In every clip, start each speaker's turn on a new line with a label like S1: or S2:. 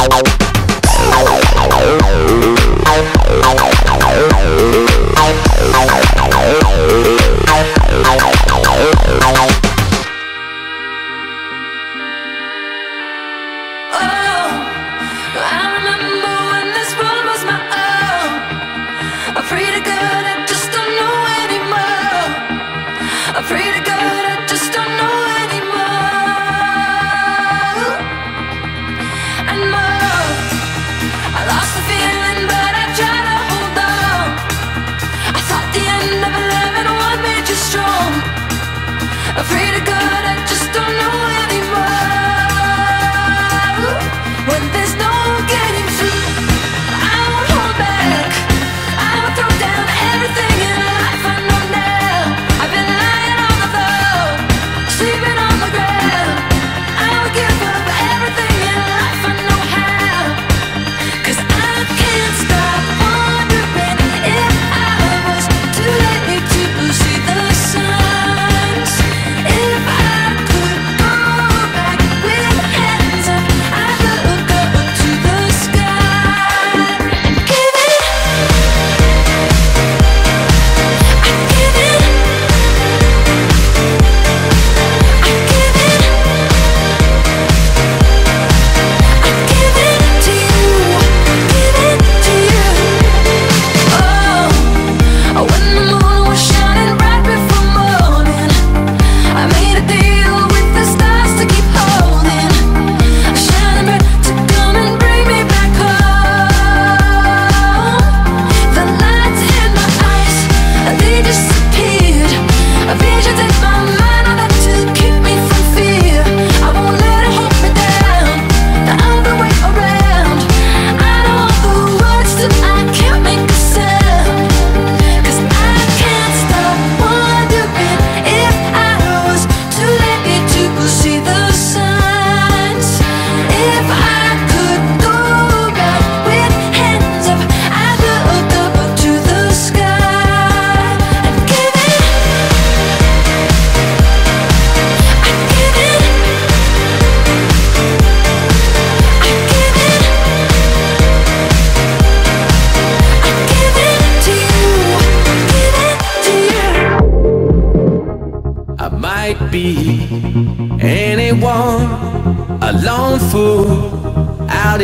S1: Thank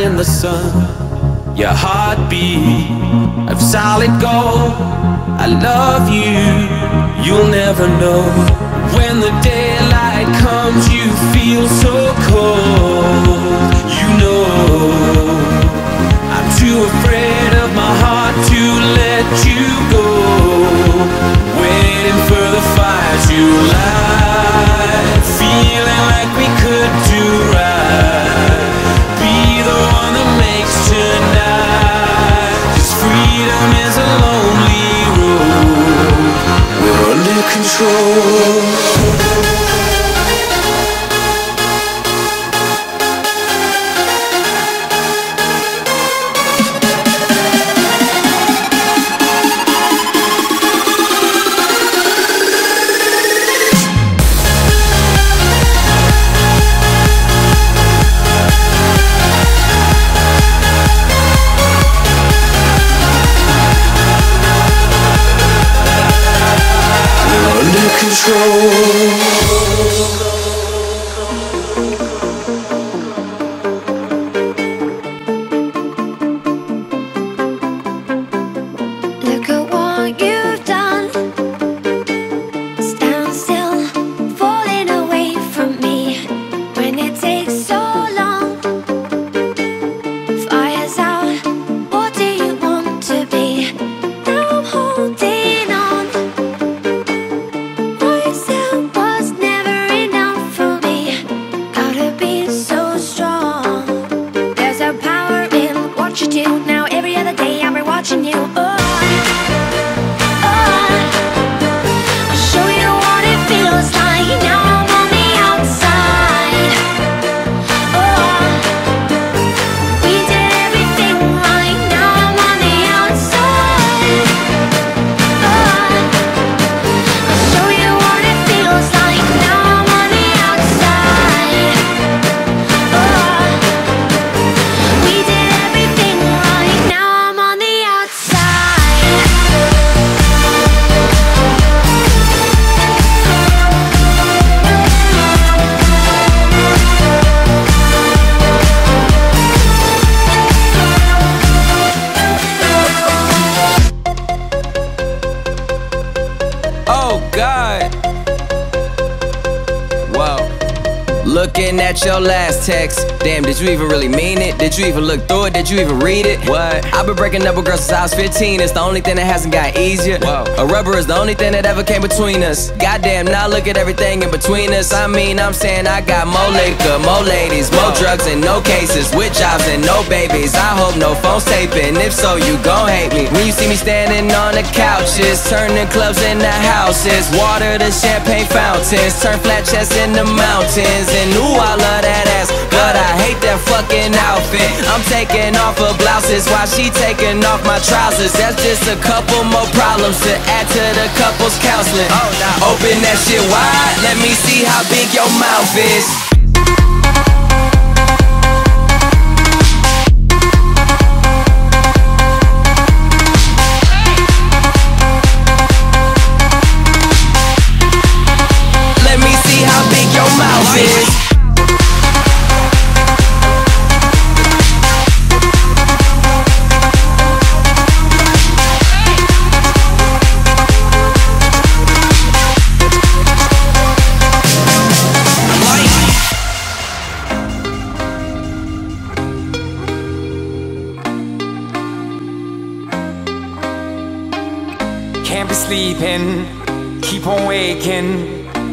S2: in the sun. Your heartbeat of solid gold. I love you, you'll never know. When the daylight comes you feel so cold. You know.
S3: watching you. Oh.
S4: God. Looking at your last text. Damn, did you even really mean it? Did you even look through it? Did you even read it? What? I've been breaking up with girls since I was 15. It's the only thing that hasn't got easier. Whoa. A rubber is the only thing that ever came between us. Goddamn, now look at everything in between us. I mean, I'm saying I got more liquor, more ladies, more drugs, and no cases. With jobs and no babies. I hope no phone's taping. If so, you gon' hate me. When you see me standing on the couches, turning clubs into houses, water to champagne fountains, turn flat chests into mountains. And ooh, I love that ass, but I hate that fucking outfit. I'm taking off her blouses while she taking off my trousers. That's just a couple more problems to add to the couple's counseling. Oh, now open that shit wide, let me see how big your mouth is.
S5: Sleeping, keep on waking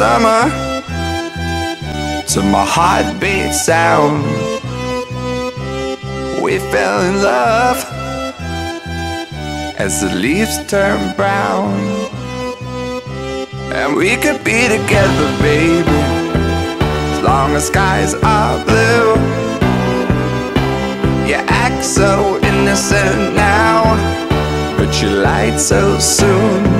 S6: Summer To my heartbeat sound. We fell in love As the leaves turn brown. And we could be together, baby As long as skies are blue. You act so innocent now But you lied so soon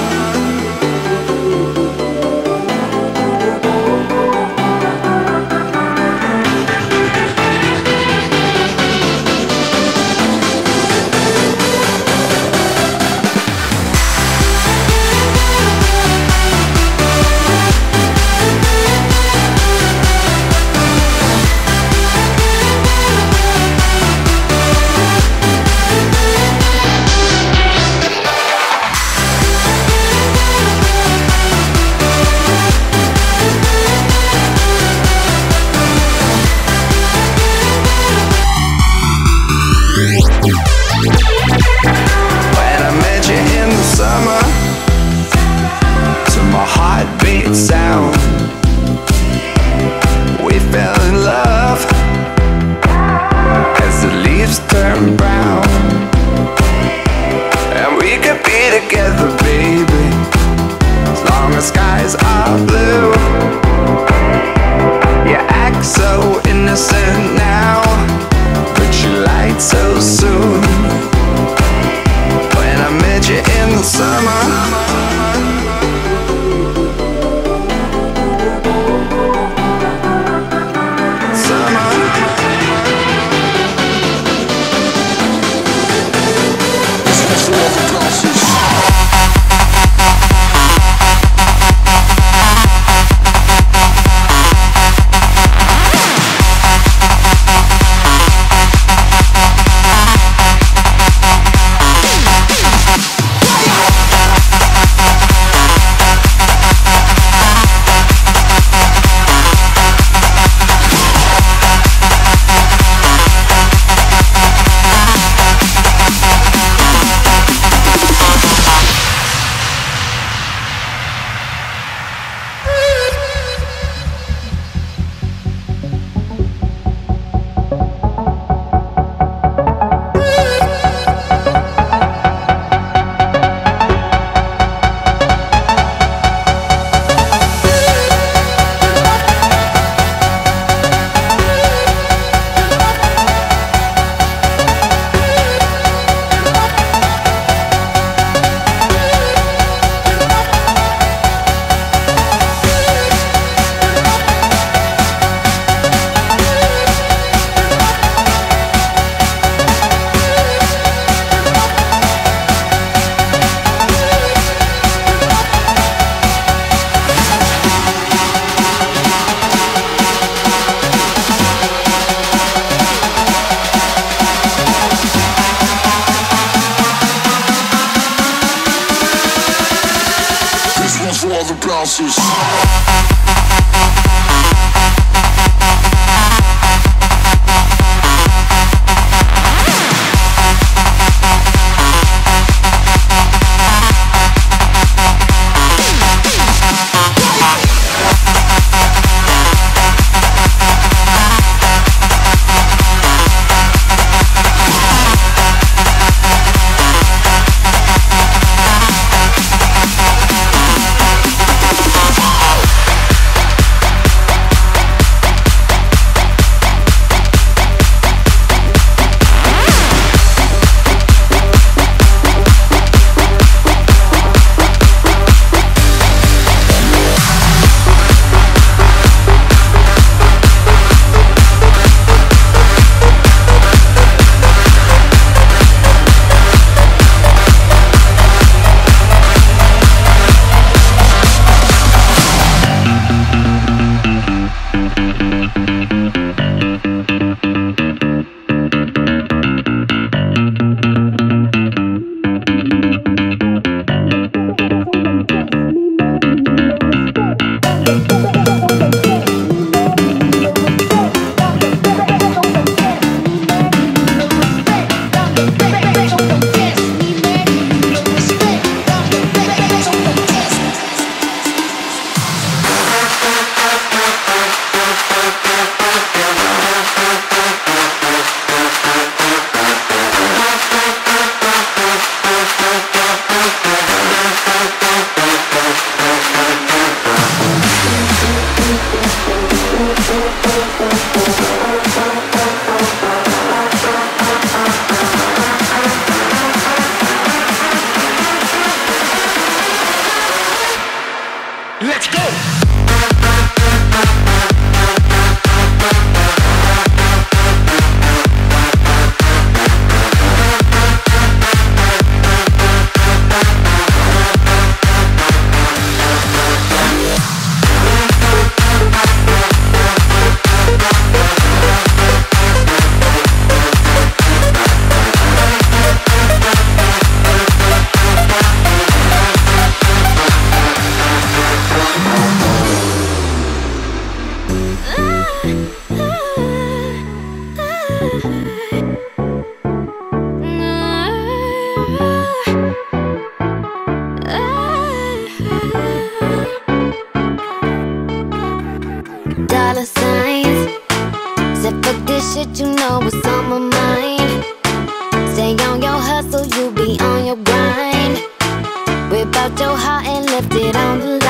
S7: should you know what's on my mind? Stay on your hustle, you be on your grind. Whip out your heart and lift it on the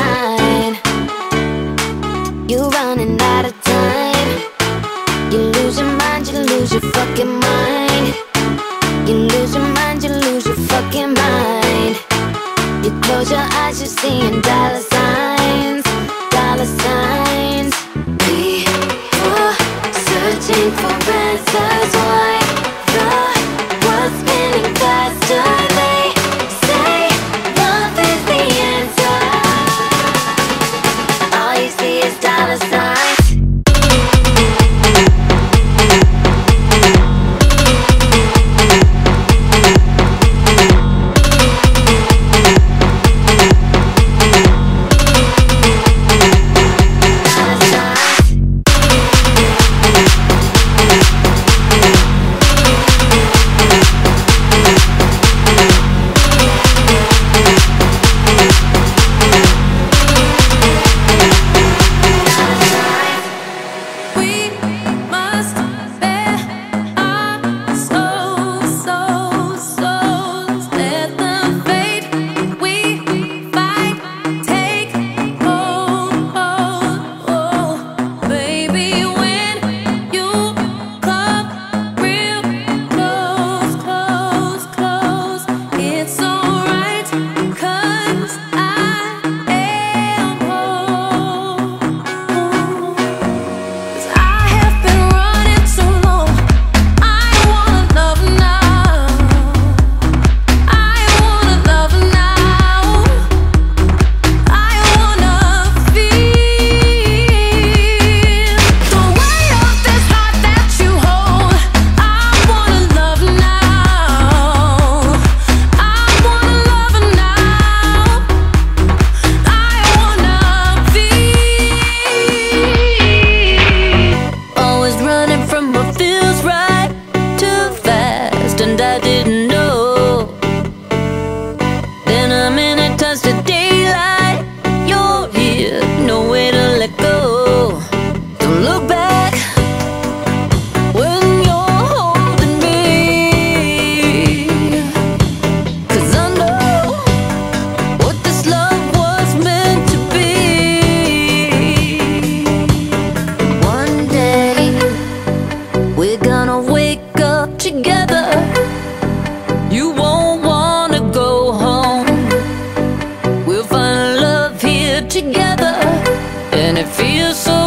S1: in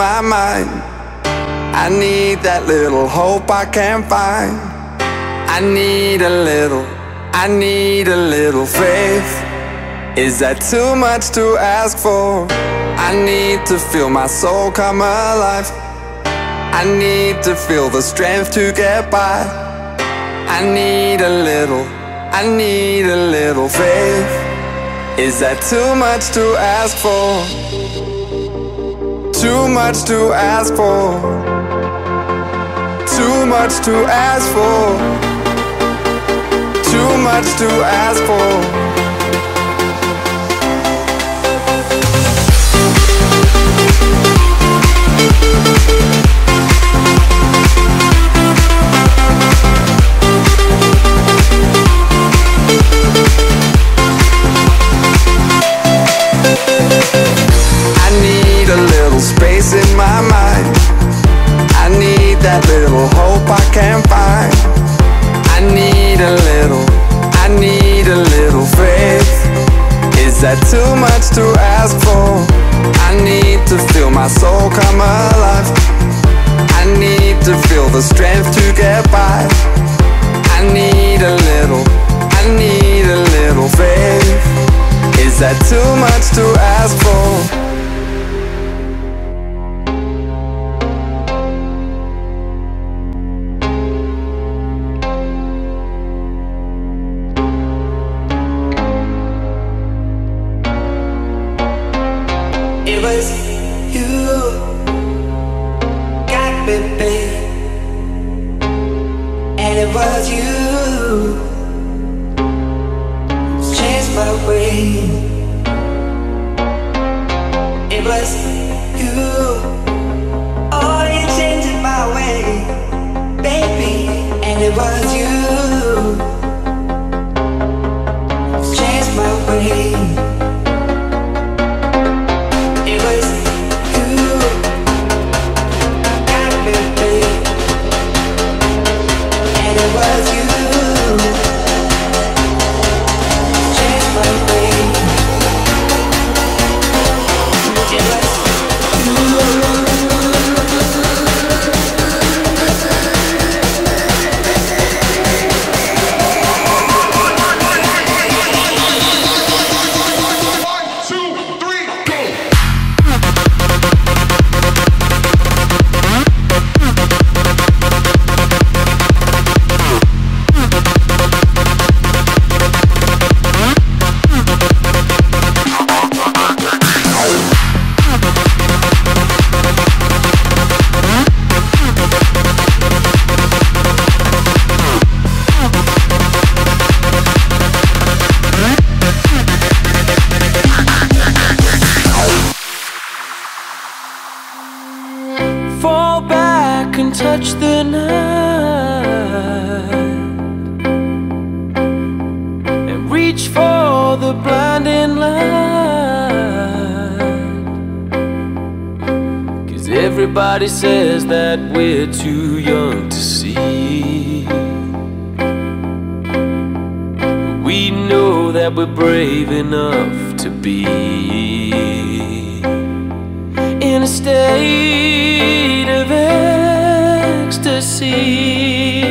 S6: my mind. I need that little hope I can't find. I need a little, I need a little faith. Is that too much to ask for? I need to feel my soul come alive. I need to feel the strength to get by. I need a little, I need a little faith. Is that too much to ask for? Too much to ask for. Too much to ask for. Too much to ask for. That too much to ask for? I need to feel my soul come alive I need to feel the strength to get by I need a little, I need a little faith Is that too much to ask for?
S8: was you got me, babe. And it was you changed my way. It was you. Oh, you changed my way, baby. And it was you.
S2: And touch the night and reach for the blinding light. Cause everybody says that we're too young to see. We know that we're brave enough to be in a state ecstasy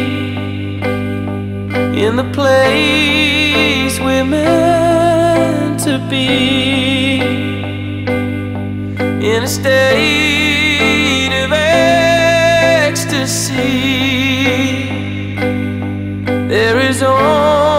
S2: in the place we're meant to be. In a state of ecstasy there is only